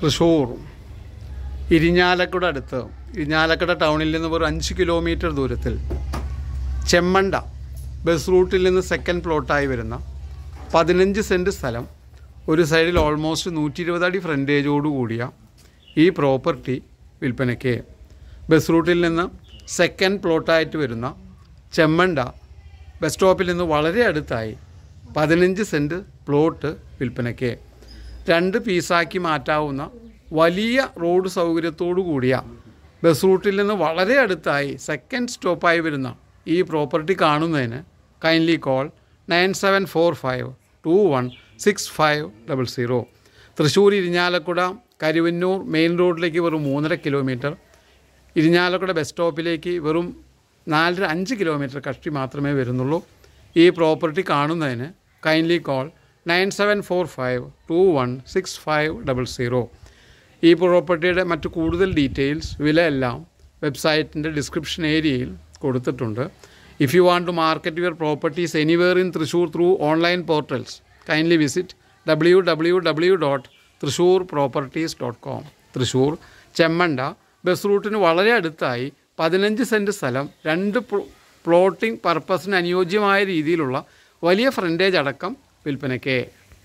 തൃശ്ശൂർ ഇരിഞ്ഞാലക്കുട അടുത്ത് ഇരിഞ്ഞാലക്കുട ടൗണിൽ നിന്ന് ഒരു അഞ്ച് കിലോമീറ്റർ ദൂരത്തിൽ ചെമ്മണ്ട ബസ് റൂട്ടിൽ നിന്ന് സെക്കൻഡ് പ്ലോട്ടായി വരുന്ന പതിനഞ്ച് സെന്റ് സ്ഥലം ഒരു സൈഡിൽ ഓൾമോസ്റ്റ് നൂറ്റി ഇരുപത് അടി ഫ്രണ്ടേജോടുകൂടിയ ഈ പ്രോപ്പർട്ടി വിൽപ്പനയ്ക്ക്. ബസ് റൂട്ടിൽ നിന്ന് സെക്കൻഡ് പ്ലോട്ടായിട്ട് വരുന്ന ചെമ്മണ്ട ബസ് സ്റ്റോപ്പിൽ നിന്ന് വളരെ അടുത്തായി പതിനഞ്ച് സെന്റ് പ്ലോട്ട് വിൽപ്പനയ്ക്ക്. രണ്ട് പീസാക്കി മാറ്റാവുന്ന വലിയ റോഡ് സൗകര്യത്തോടു കൂടിയ ബസ് റൂട്ടിൽ നിന്ന് വളരെ അടുത്തായി സെക്കൻഡ് സ്റ്റോപ്പായി വരുന്ന ഈ പ്രോപ്പർട്ടി കാണുന്നതിന് kindly call nine seven four five two one six five double zero. Thrissur Irinjalakuda Karuvannur main റോഡിലേക്ക് വെറും മൂന്നര കിലോമീറ്റർ. ഇരിഞ്ഞാലക്കുട ബസ് സ്റ്റോപ്പിലേക്ക് വെറും നാലര അഞ്ച് കിലോമീറ്റർ കഷ്ടി മാത്രമേ വരുന്നുള്ളൂ. ഈ പ്രോപ്പർട്ടി കാണുന്നതിന് kindly call nine seven four five two one six five double zero. ഈ പ്രോപ്പർട്ടിയുടെ മറ്റു കൂടുതൽ ഡീറ്റെയിൽസ് വിലയെല്ലാം വെബ്സൈറ്റിന്റെ ഡിസ്ക്രിപ്ഷൻ ഏരിയയിൽ കൊടുത്തിട്ടുണ്ട്. If you want to market your properties anywhere in Thrissur through online portals kindly visit W W W dot Thrissur properties dot com Thrissur Chemmanda bus റൂട്ടിന് വളരെ അടുത്തായി പതിനഞ്ച് സെന്റ് സ്ഥലം രണ്ട് പ്ലോട്ടിംഗ് പർപ്പസിന് അനുയോജ്യമായ രീതിയിലുള്ള വലിയ ഫ്രണ്ടേജ് അടക്കം വിൽപ്പനയ്ക്ക്